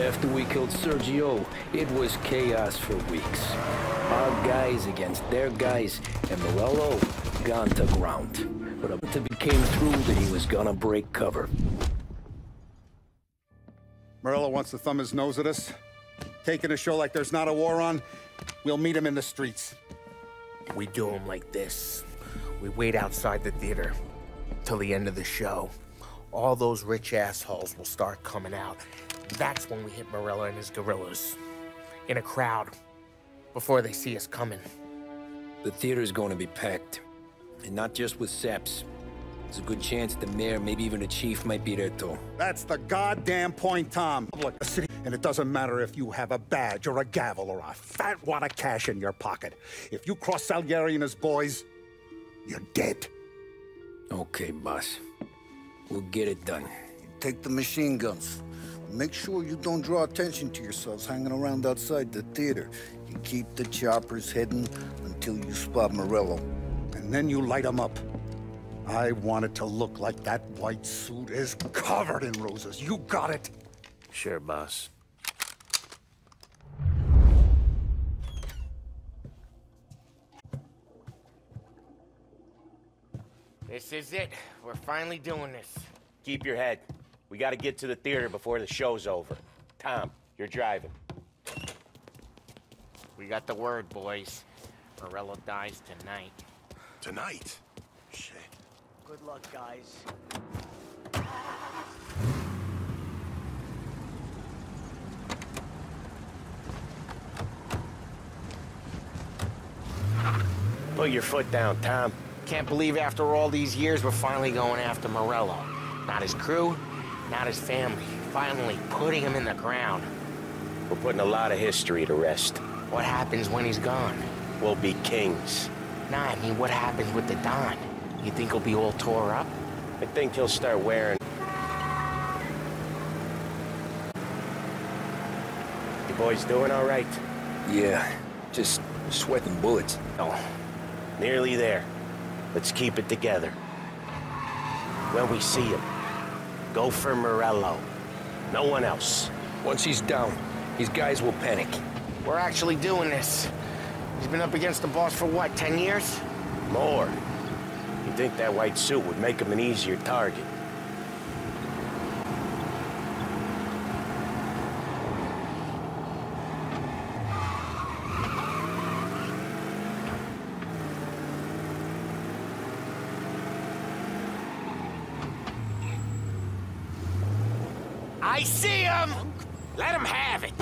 After we killed Sergio, it was chaos for weeks. Our guys against their guys, and Morello gone to ground. But it became through that he was gonna break cover. Morello wants to thumb his nose at us. Taking a show like there's not a war on, we'll meet him in the streets. We do him like this. We wait outside the theater till the end of the show. All those rich assholes will start coming out. That's when we hit Morello and his gorillas. In a crowd. Before they see us coming. The theater's going to be packed. And not just with Seps. There's a good chance the mayor, maybe even the chief, might be there too. That's the goddamn point, Tom. Public, a city, and it doesn't matter if you have a badge or a gavel or a fat wad of cash in your pocket. If you cross Salieri and his boys, you're dead. Okay, boss. We'll get it done. Take the machine guns. Make sure you don't draw attention to yourselves hanging around outside the theater. You keep the choppers hidden until you spot Morello. And then you light them up. I want it to look like that white suit is covered in roses. You got it? Sure, boss. This is it. We're finally doing this. Keep your head. We gotta get to the theater before the show's over. Tom, you're driving. We got the word, boys. Morello dies tonight. Tonight? Shit. Good luck, guys. Put your foot down, Tom. Can't believe after all these years we're finally going after Morello. Not his crew, not his family. Finally putting him in the ground. We're putting a lot of history to rest. What happens when he's gone? We'll be kings. Nah, I mean, what happens with the Don? You think he'll be all tore up? I think he'll start wearing... You boys doing all right? Yeah, just sweating bullets. Oh, nearly there. Let's keep it together. When we see him, go for Morello. No one else. Once he's down, these guys will panic. We're actually doing this. He's been up against the boss for what, 10 years? More. You'd think that white suit would make him an easier target. I see him! Let him have it!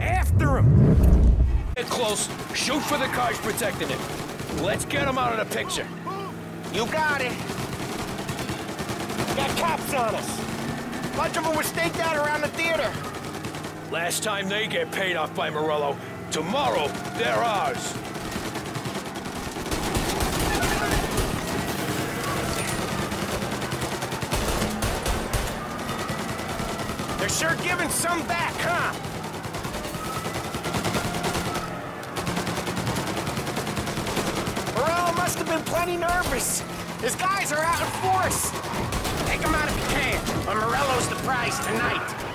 After him! Get close. Shoot for the cars protecting it. Let's get him out of the picture. You got it. Got cops on us. Bunch of them were staked out around the theater. Last time they get paid off by Morello, tomorrow they're ours. They're sure giving some back, huh? Been plenty nervous. His guys are out in force. Take him out if you can, but Morello's the prize tonight.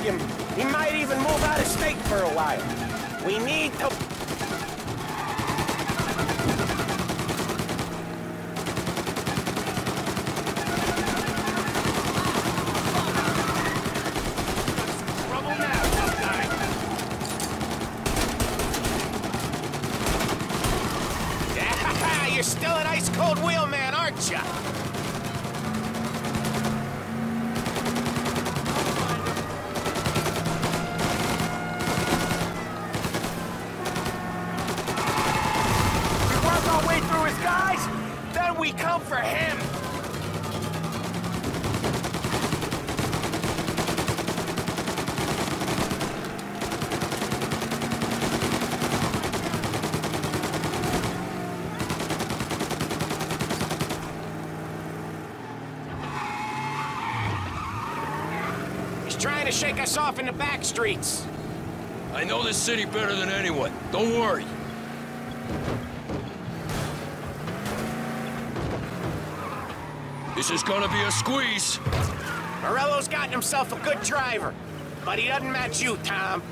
Him he might even move out of state for a while. We need to... Trouble now, tough guy. Yeah, you're still an ice-cold wheelman, aren't you? we come for him! He's trying to shake us off in the back streets. I know this city better than anyone. Don't worry. This is gonna be a squeeze. Morello's gotten himself a good driver, but he doesn't match you, Tom.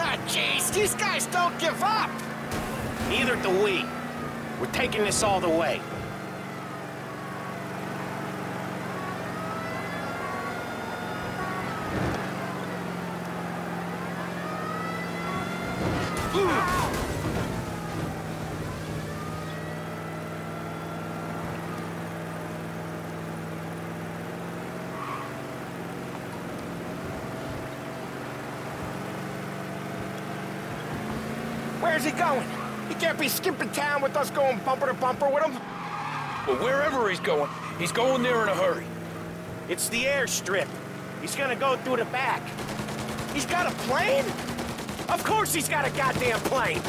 Ah, jeez, these guys don't give up! Neither do we. This all the way. Where's he going? He can't be skipping town with us going bumper to bumper with him. But wherever he's going, he's going there in a hurry. It's the airstrip. He's gonna go through the back. He's got a plane? Of course he's got a goddamn plane!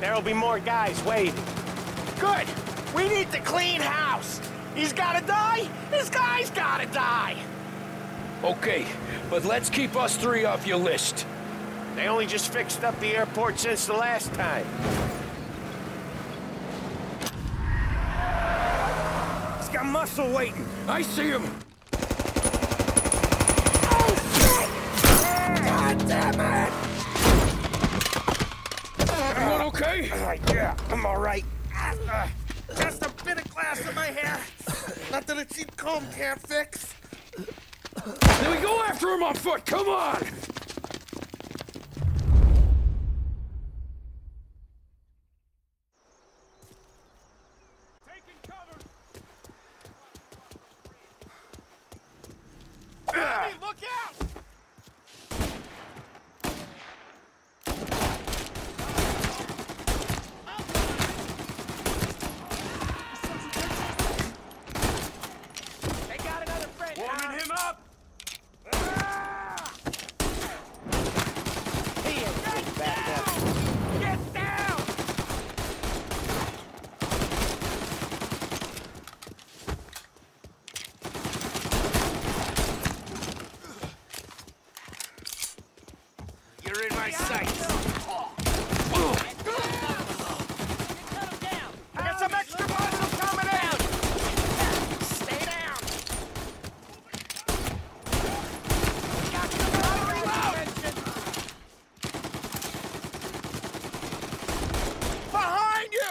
There'll be more guys waiting. Good! We need to clean house! He's gotta die! This guy's gotta die! Okay, but let's keep us three off your list. They only just fixed up the airport since the last time. He's got muscle waiting. I see him. Oh, shit! God damn it! Everyone okay? yeah, I'm all right. Just a bit of glass in my hair. Nothing a cheap comb can't fix. Then we go after him on foot. Come on. Hey, look out! They got another friend. Warming him up. He ain't getting back up. Get down! You're in my sights. I got some extra muscle coming in. Stay down. Got some reload. Behind you!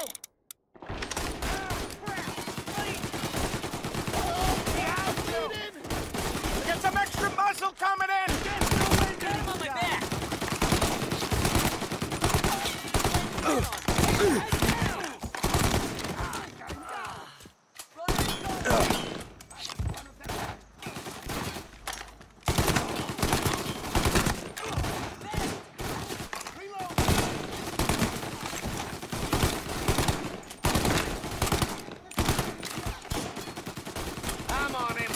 Get some extra muscle coming in! Get him on my back! I'm on him.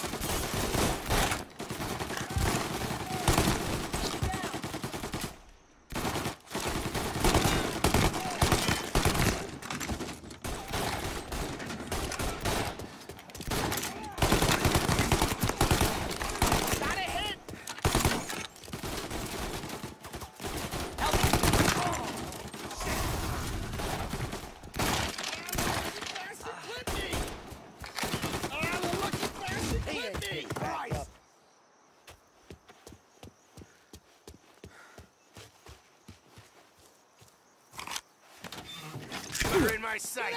You're in my sight.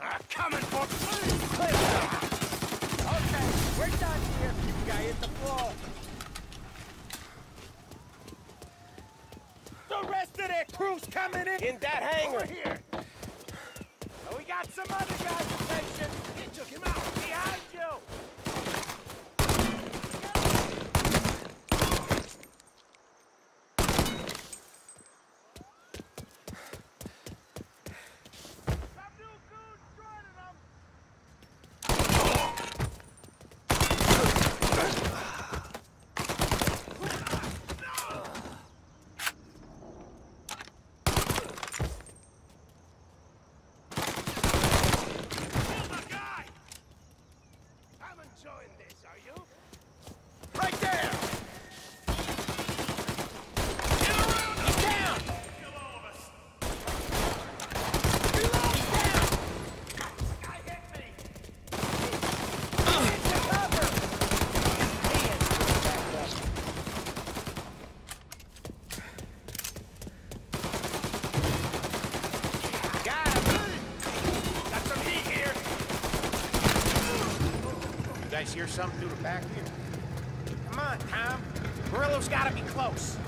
Ah, coming for... Okay, we're done here. Guy hit the floor. The rest of their crew's coming in. In that hangar. Over here. Oh, we got some other guys' attention. He took him out. Behind you. Some new goons joining them. Hold the guy! I'm enjoying this, are you? Right there! Get around He's down! Kill all of us! Reload! He's down! Guy hit me! Into cover! Got him! Got some heat here! You guys hear something through the back here? Come on, Tom. Morello's gotta be close.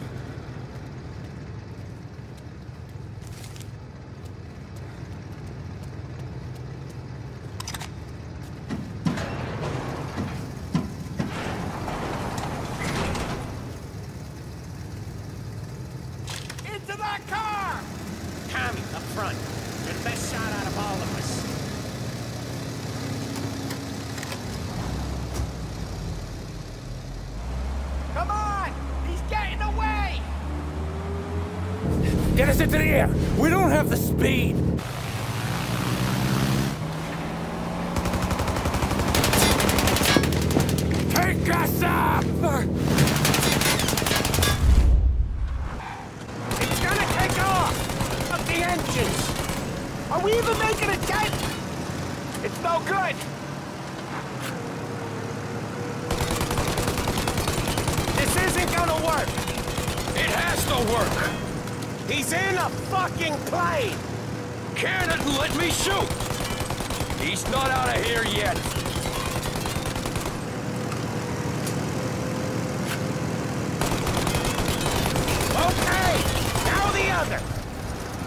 Into that car! Tommy, up front. You're the best shot out of all of us. Come on! He's getting away! Get us into the air! We don't have the speed! Take us up! It's gonna take off! Of the engines! Are we even making a dent? It's no good! This isn't gonna work! It has to work! He's in a fucking plane! Can it and let me shoot! He's not out of here yet! Okay! Now the other!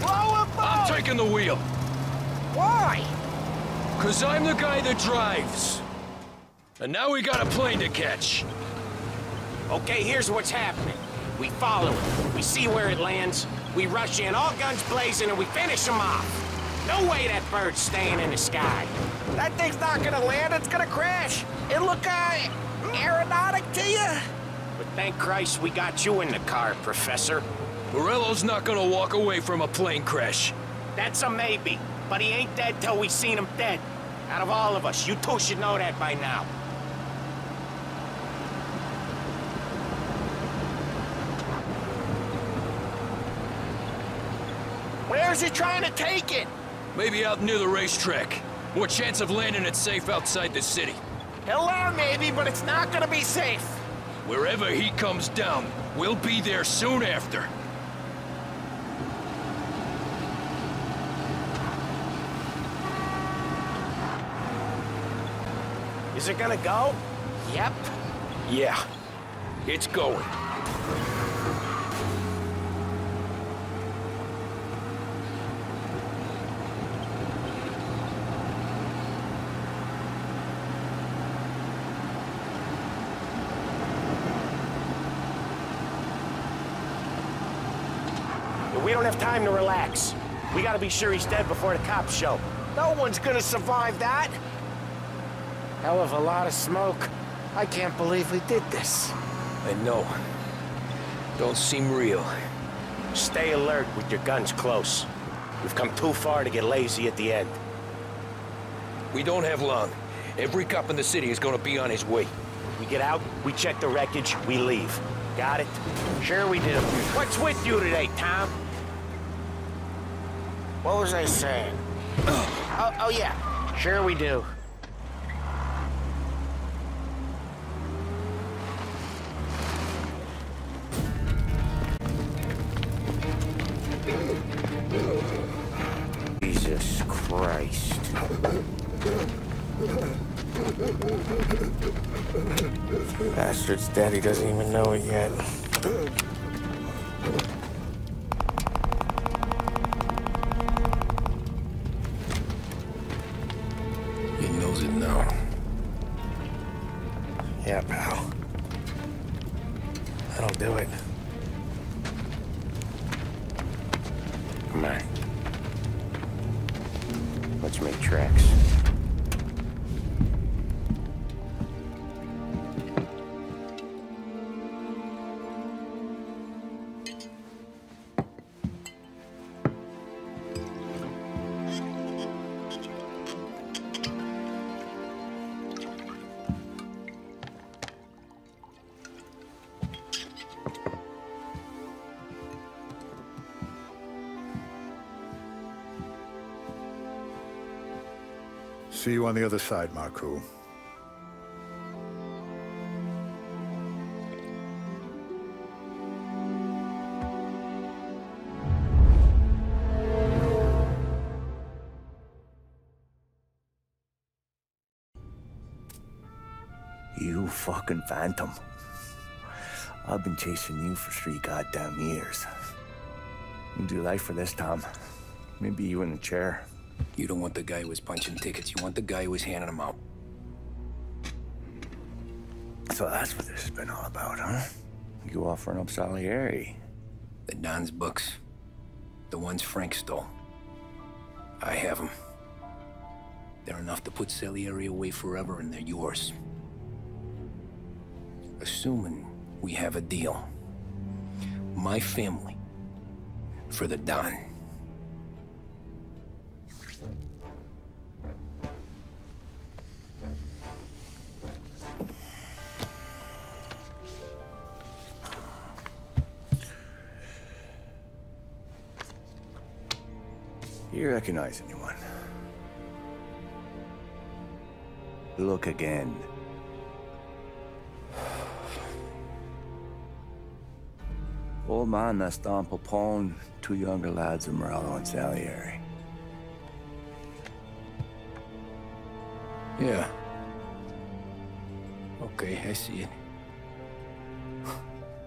Blow him I'm both! taking the wheel, Why? cause I'm the guy that drives. And now we got a plane to catch. Okay, here's what's happening. We follow it. We see where it lands. We rush in, all guns blazing, and we finish them off. No way that bird's staying in the sky. That thing's not gonna land, it's gonna crash. It look, uh, aeronautic to you? But thank Christ we got you in the car, Professor. Morello's not gonna walk away from a plane crash. That's a maybe, but he ain't dead till we seen him dead. Out of all of us, you two should know that by now. Where's he trying to take it? Maybe out near the racetrack. More chance of landing it safe outside the city. He'll maybe, but it's not gonna be safe. Wherever he comes down, we'll be there soon after. Is it gonna go? Yep. Yeah, it's going. But we don't have time to relax. We gotta be sure he's dead before the cops show. No one's gonna survive that. Hell of a lot of smoke. I can't believe we did this. I know. Don't seem real. Stay alert with your guns close. We've come too far to get lazy at the end. We don't have long. Every cop in the city is gonna be on his way. We get out, we check the wreckage, we leave. Got it? Sure we do. What's with you today, Tom? What was I saying? oh, oh yeah. Sure we do. Jesus Christ. Bastard's daddy doesn't even know it yet. See you on the other side, Marku. You fucking phantom. I've been chasing you for three goddamn years. You do life for this, Tom. Maybe you in a chair. You don't want the guy who was punching tickets. You want the guy who was handing them out. So that's what this has been all about, huh? You offering up Salieri. The Don's books. The ones Frank stole. I have them. They're enough to put Salieri away forever, and they're yours. Assuming we have a deal. My family. For the Don. You recognize anyone? Look again. Old man that's Don Papone, two younger lads of Morello and Salieri. Yeah. Okay, I see it.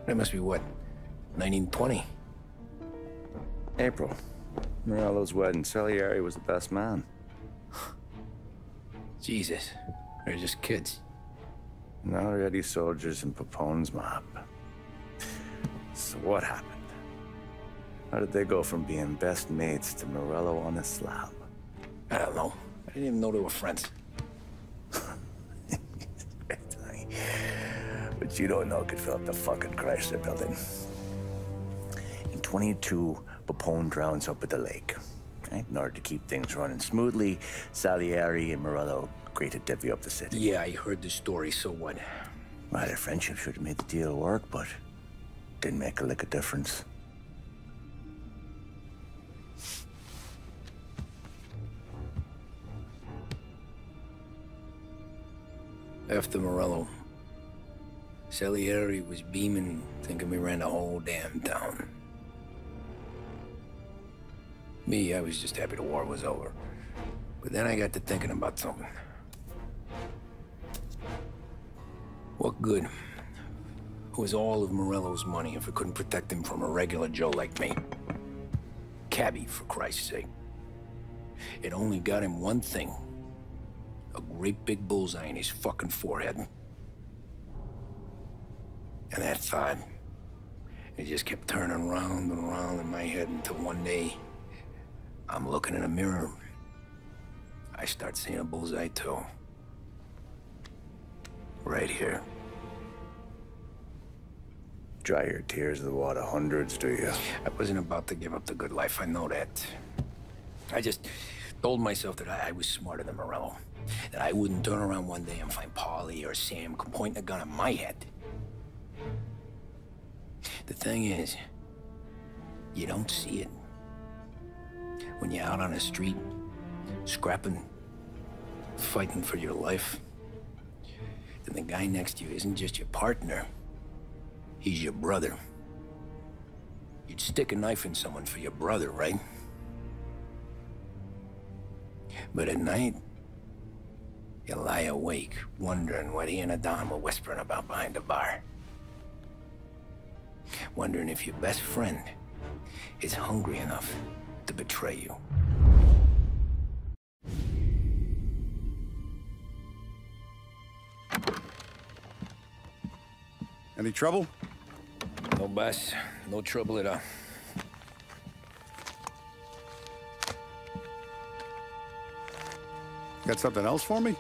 That must be what? 1920? April. Morello's wedding. Salieri was the best man. Jesus. They're just kids. Now already soldiers in Papone's mob. So what happened? How did they go from being best mates to Morello on a slab? I don't know. I didn't even know they were friends. But you don't know could fill up the fucking Chrysler building. In 22, Papone drowns up at the lake. In order to keep things running smoothly, Salieri and Morello agreed to divvy up the city. Yeah, I heard the story, so what? Well, their friendship should have made the deal work, but didn't make a lick of difference. After Morello, Salieri was beaming, thinking we ran the whole damn town. Me, I was just happy the war was over. But then I got to thinking about something. What good was all of Morello's money if it couldn't protect him from a regular Joe like me? Cabby, for Christ's sake. It only got him one thing. A great big bullseye in his fucking forehead. And that thought, it just kept turning round and round in my head until one day, I'm looking in a mirror. I start seeing a bullseye too. Right here. Dry your tears of the water hundreds, do you? I wasn't about to give up the good life, I know that. I just told myself that I, I was smarter than Morello. That I wouldn't turn around one day and find Polly or Sam pointing a gun at my head. The thing is, you don't see it. When you're out on the street, scrapping, fighting for your life, then the guy next to you isn't just your partner, he's your brother. You'd stick a knife in someone for your brother, right? But at night, you lie awake, wondering what he and Adon were whispering about behind the bar. Wondering if your best friend is hungry enough to betray you. Any trouble? No, boss. No trouble at all. Got something else for me?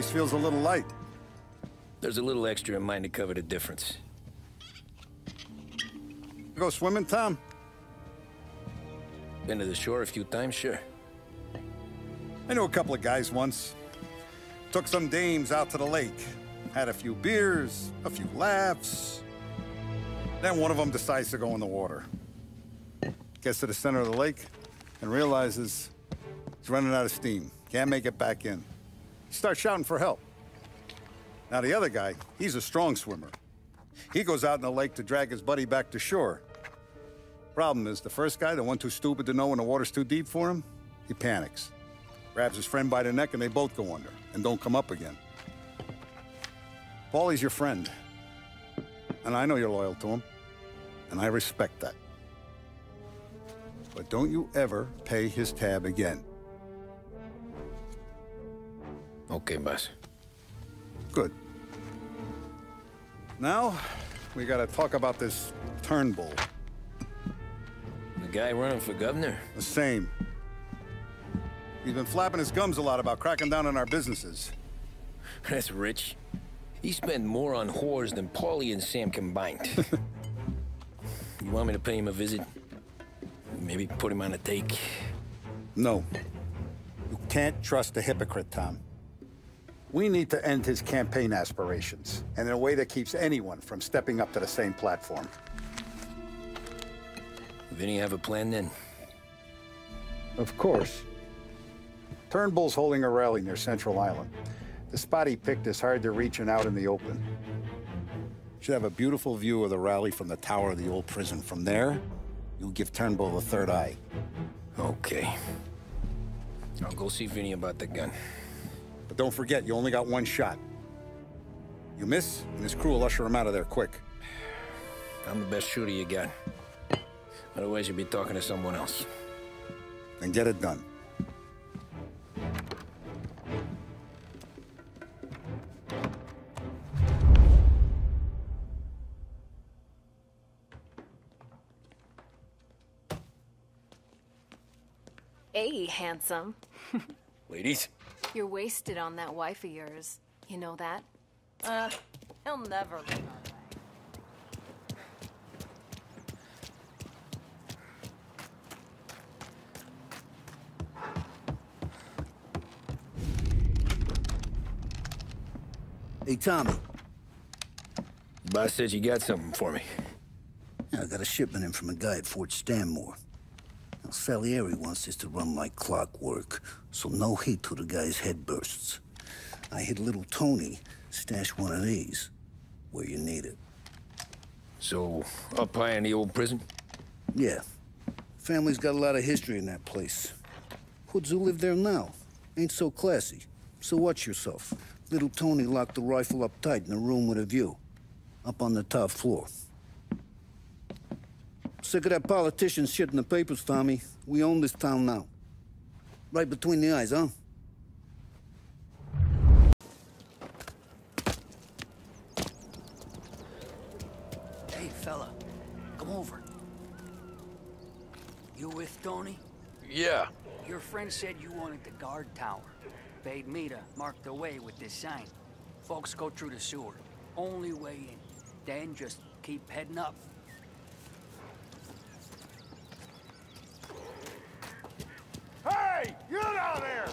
Feels a little light. There's a little extra in mine to cover the difference. Go swimming, Tom? Been to the shore a few times, sure. I knew a couple of guys once. Took some dames out to the lake. Had a few beers, a few laughs. Then one of them decides to go in the water. Gets to the center of the lake and realizes he's running out of steam. Can't make it back in. He starts shouting for help. Now the other guy, he's a strong swimmer. He goes out in the lake to drag his buddy back to shore. Problem is, the first guy, the one too stupid to know when the water's too deep for him, he panics. Grabs his friend by the neck and they both go under and don't come up again. Paulie's your friend. And I know you're loyal to him. And I respect that. But don't you ever pay his tab again. Okay, boss. Good. Now, we gotta talk about this Turnbull. The guy running for governor? The same. He's been flapping his gums a lot about cracking down on our businesses. That's rich. He spent more on whores than Paulie and Sam combined. you want me to pay him a visit? Maybe put him on a take? No. You can't trust a hypocrite, Tom. We need to end his campaign aspirations, and in a way that keeps anyone from stepping up to the same platform. Vinny have a plan then? Of course. Turnbull's holding a rally near Central Island. The spot he picked is hard to reach and out in the open. Should have a beautiful view of the rally from the tower of the old prison. From there, you'll give Turnbull the third eye. Okay. I'll go see Vinny about the gun. But don't forget, you only got one shot. You miss, and his crew will usher him out of there quick. I'm the best shooter you got. Otherwise, you'd be talking to someone else. Then get it done. Hey, handsome. Ladies? You're wasted on that wife of yours. You know that? Uh, he'll never look our way. Hey, Tommy. Boss said you got something for me. Yeah, I got a shipment in from a guy at Fort Stanmore. Salieri wants this to run like clockwork, so no heat till the guy's head bursts. I hit little Tony, stash one of these where you need it. So, up high in the old prison? Yeah. Family's got a lot of history in that place. Hoods who live there now. Ain't so classy. So watch yourself. Little Tony locked the rifle up tight in a room with a view. Up on the top floor. Sick of that politician shit in the papers, Tommy. We own this town now. Right between the eyes, huh? Hey, fella, come over. You with Tony? Yeah. Your friend said you wanted the guard tower. Paid me to mark the way with this sign. Folks go through the sewer. Only way in. Then just keep heading up. Hey, you down there!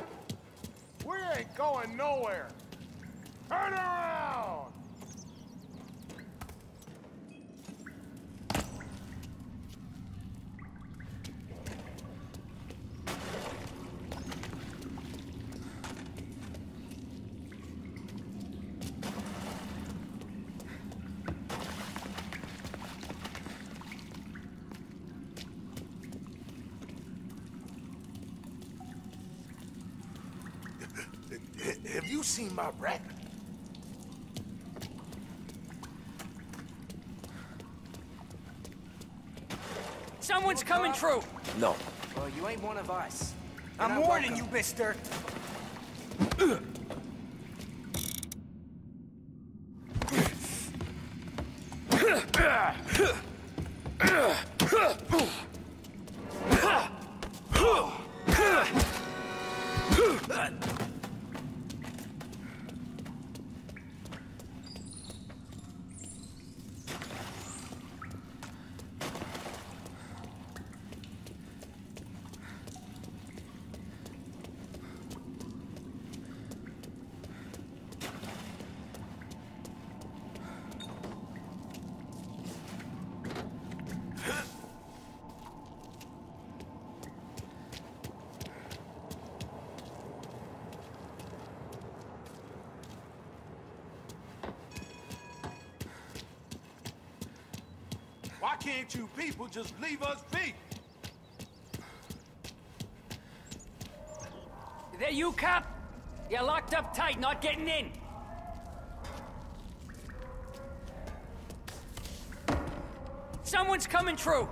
We ain't going nowhere. Turn around! Have you seen my rat? Someone's coming through. No. Well, you ain't one of us. I'm You're not warning welcome. you, mister. Why can't you people just leave us be? There you, cop? You're locked up tight, not getting in. Someone's coming through.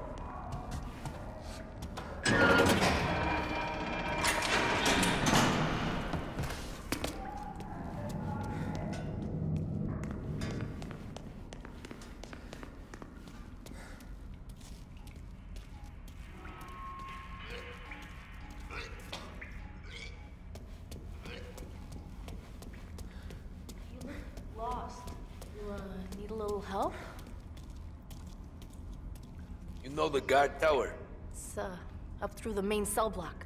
Guard tower? It's, uh, up through the main cell block.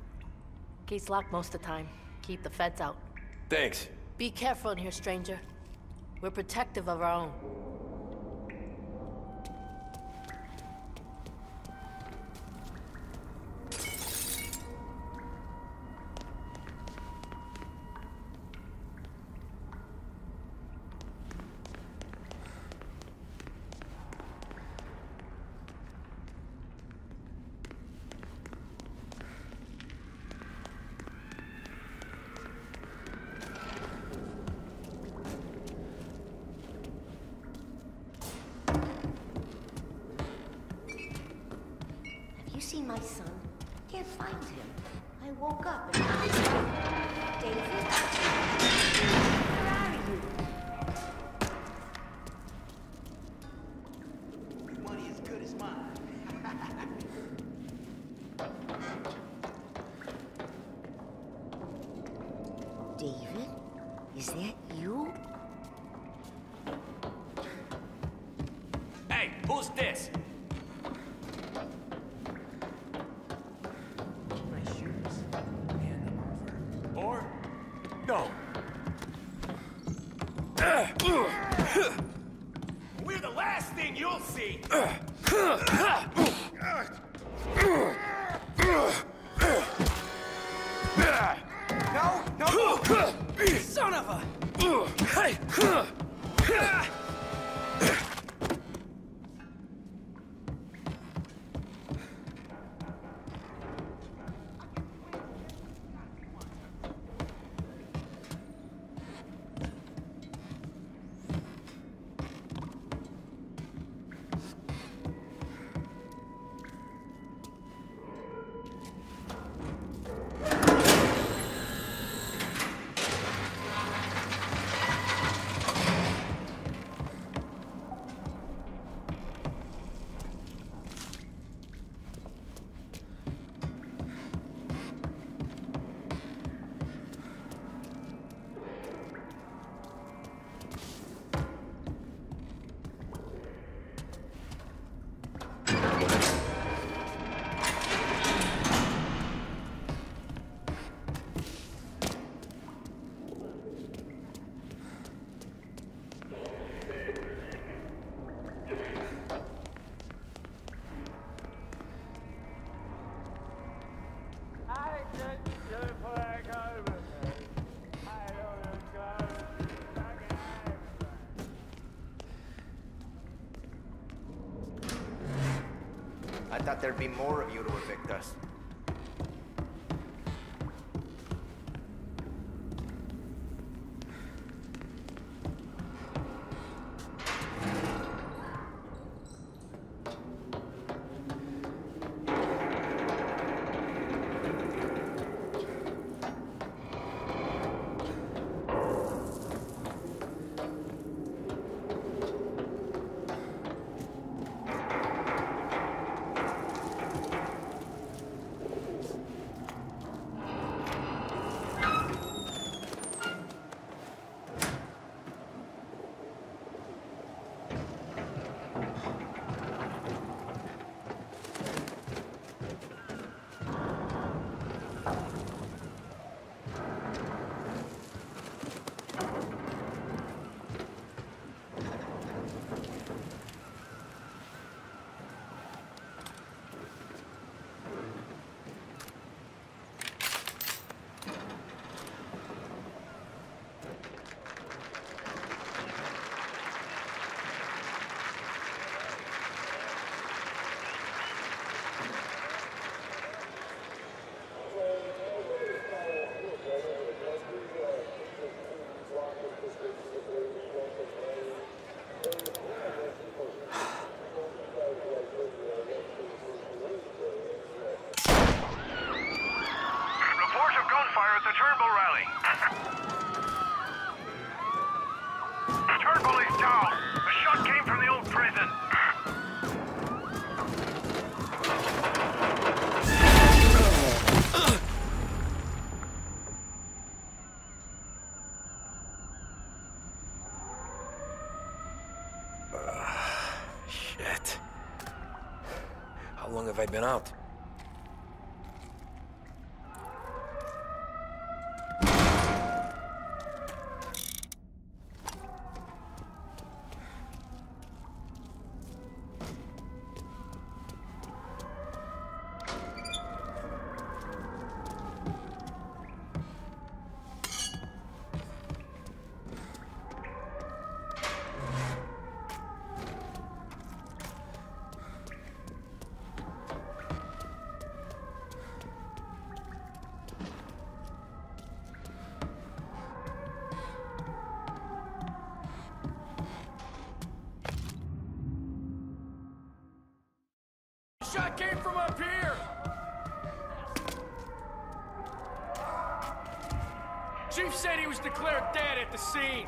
Gate's locked most of the time. Keep the feds out. Thanks. Be careful in here, stranger. We're protective of our own. My son? Can't find him. I woke up and... David? There'd be more of you to evict us. been out. Chief said he was declared dead at the scene.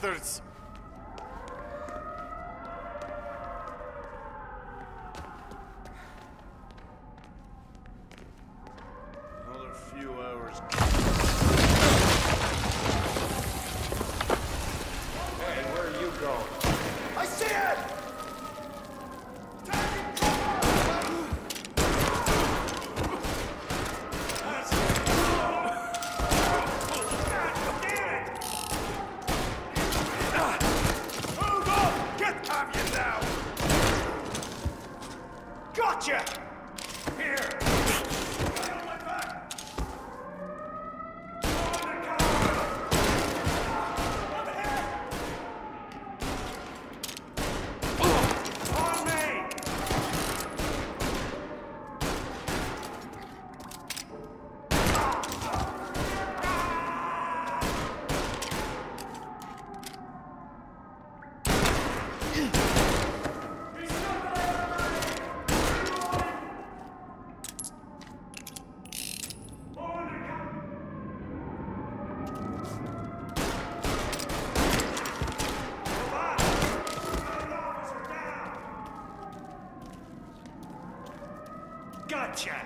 bastards! Gotcha!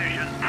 Position.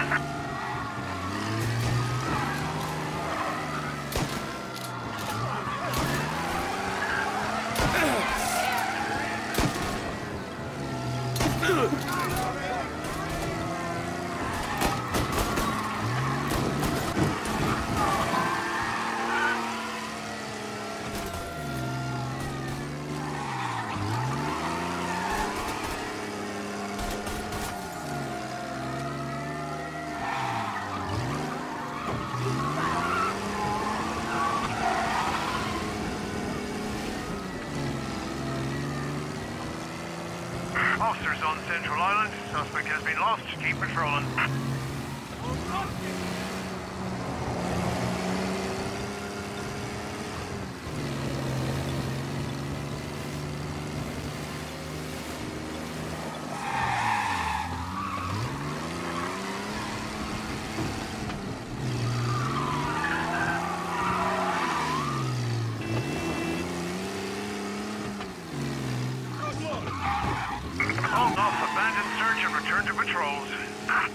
And return to patrols.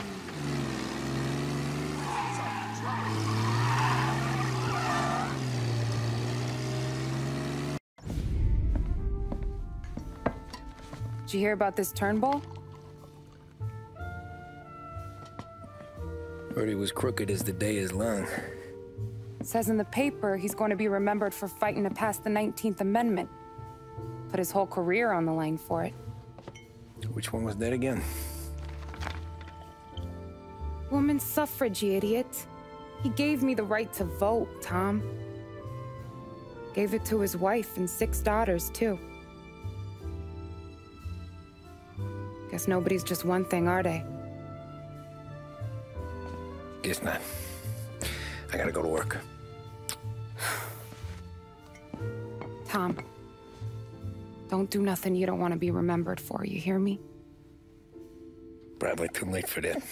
Did you hear about this Turnbull? Heard he was crooked as the day is long. Says in the paper he's going to be remembered for fighting to pass the 19th Amendment. Put his whole career on the line for it. Which one was that again? Woman suffrage, you idiot. He gave me the right to vote, Tom. Gave it to his wife and six daughters, too. Guess nobody's just one thing, are they? Guess not. I gotta go to work. Tom, don't do nothing you don't want to be remembered for, you hear me? Probably too late for that.